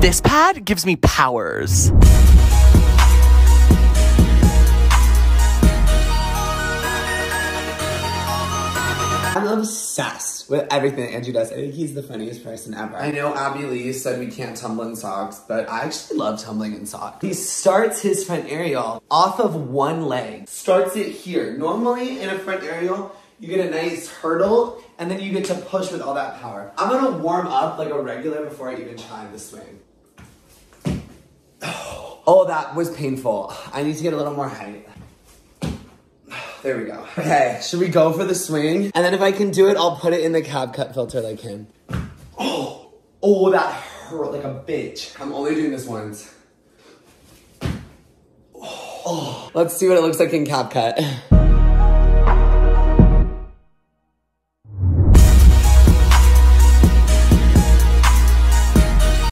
This pad gives me powers. I'm obsessed with everything that Andrew does. I think he's the funniest person ever. I know Abby Lee said we can't tumble in socks, but I actually love tumbling in socks. He starts his front aerial off of one leg. Starts it here. Normally in a front aerial, you get a nice hurdle, and then you get to push with all that power. I'm gonna warm up like a regular before I even try the swing. Oh, that was painful. I need to get a little more height. There we go. Okay, should we go for the swing? And then if I can do it, I'll put it in the CapCut filter like him. Oh, oh, that hurt like a bitch. I'm only doing this once. Oh, let's see what it looks like in CapCut.